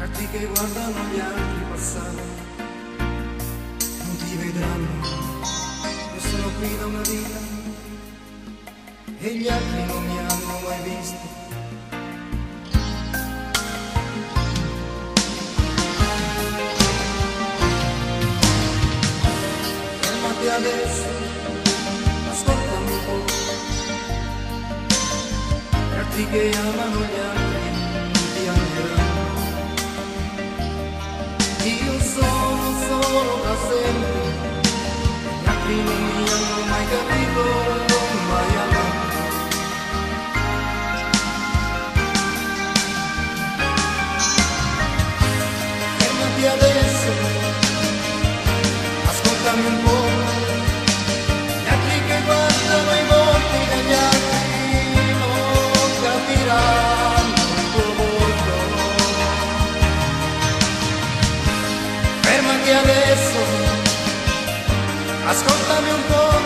gatti che guardano gli altri passare, non ti vedranno, io sono qui da una vita e gli altri non mi hanno mai visto. Fermati adesso, ascoltami un po'. Gli che amano gli altri Fermati adesso, ascoltami un po'.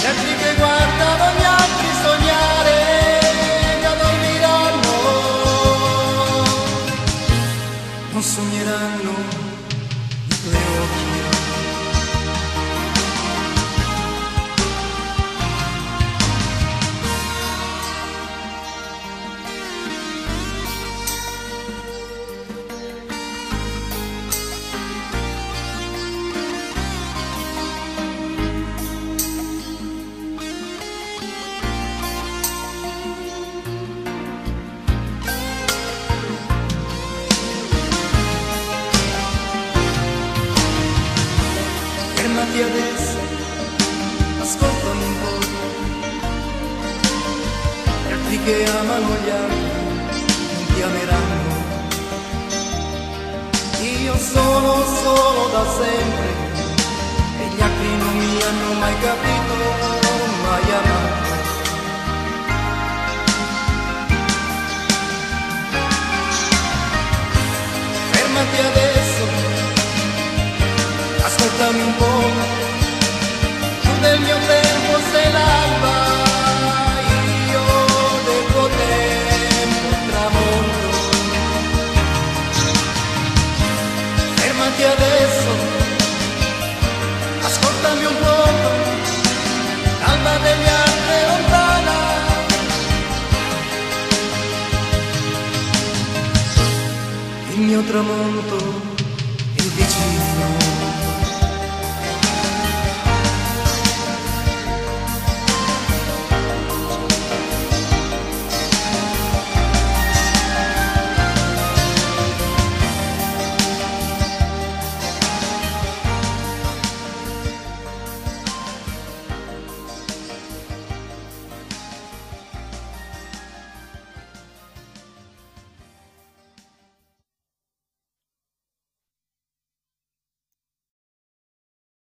Gli altri che guardano gli altri sognare già dormiranno. Non sogneranno i tuoi occhi. Fermati adesso, ascoltami un po'. Gli altri che amano gli altri non ti. Io sono solo da sempre e gli altri non mi hanno mai capito, ascoltami un po', tu del mio tempo sei l'alba, io del tuo tempo il tramonto. Fermati adesso, ascoltami un po', l'alba degli altri è lontana. Il mio tramonto